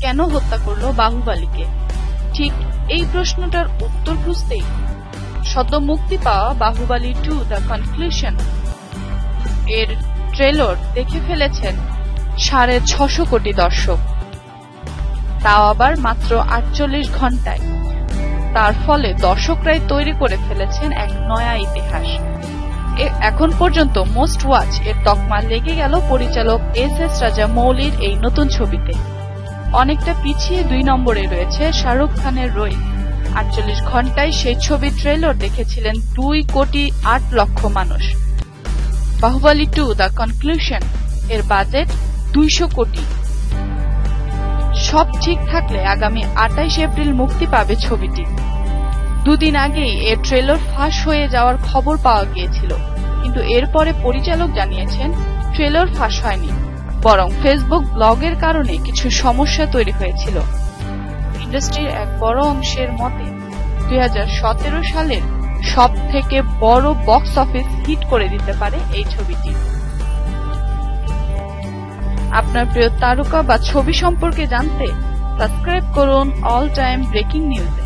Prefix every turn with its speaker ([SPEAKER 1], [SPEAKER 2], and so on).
[SPEAKER 1] কেন হত্যা করল বাহুবালীকে? ঠিক এই প্রশ্নটার উত্তর খুঁজতেই সদ্য মুক্তি পাওয়া বাহুবালী টু দ্য কনক্লুশন এর ট্রেলর দেখে ফেলেছেন সাড়ে ছশো কোটি দর্শক। তাও আবার মাত্র আটচল্লিশ ঘন্টায়। তার ফলে দর্শকরাই তৈরি করে ফেলেছেন এক নয়া ইতিহাস। এখন পর্যন্ত মোস্ট ওয়াচ এর তকমা লেগে গেল পরিচালক এস এস রাজা মৌলির এই নতুন ছবিতে। অনেকটা পিছিয়ে দুই নম্বরে রয়েছে শাহরুখ খানের রই আটচল্লিশ ঘন্টায় সেই ছবির ট্রেলর দেখেছিলেন দুই কোটি আট লক্ষ মানুষ। বাহুবালি টু, দ্য কনক্লুশন, এর বাজেট দুইশো কোটি। সব ঠিক থাকলে আগামী আটাইশ এপ্রিল মুক্তি পাবে ছবিটি। দুদিন আগেই এর ট্রেলর ফাঁস হয়ে যাওয়ার খবর পাওয়া গিয়েছিল। কিন্তু এরপরে পরিচালক জানিয়েছেন ট্রেলর ফাঁস হয়নি। বরং ফেসবুক ব্লগের কারণে কিছু সমস্যা তৈরি হয়েছিল। ইন্ডাস্ট্রির এক বড় অংশের মতে, দুই হাজার সতেরো সালের সব থেকে বড় বক্স অফিস হিট করে দিতে পারে এই ছবিটি। আপনার প্রিয় তারকা বা ছবি সম্পর্কে জানতে সাবস্ক্রাইব করুন অল টাইম ব্রেকিং নিউজে।